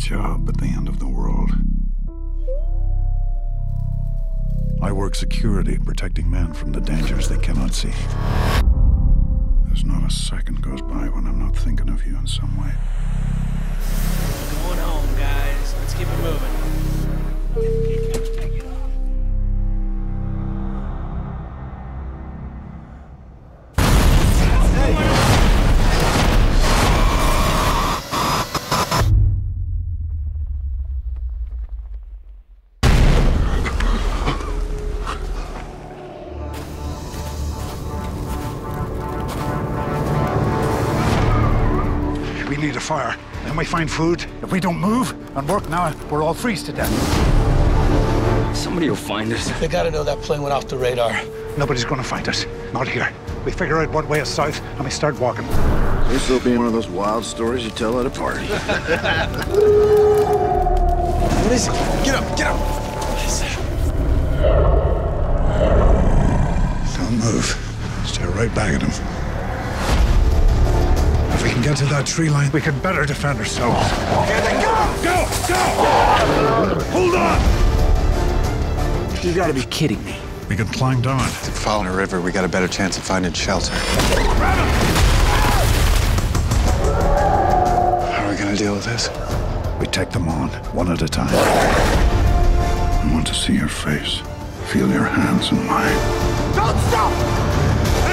job at the end of the world. I work security, protecting men from the dangers they cannot see. There's not a second goes by when I'm not thinking of you in some way. We need a fire, then we find food. If we don't move and work now, we're all freeze to death. Somebody will find us. They gotta know that plane went off the radar. Nobody's gonna find us. Not here. We figure out what way is south and we start walking. This will be one of those wild stories you tell at a party. What is it? Get up, get up! Don't move. Stare right back at him. If we can get to that tree line, we can better defend ourselves. Here they go! Go! Go! Hold on! You gotta be kidding me. We can climb down. If following a river, we got a better chance of finding shelter. How are we gonna deal with this? We take them on, one at a time. I want to see your face, feel your hands in mine. Don't stop!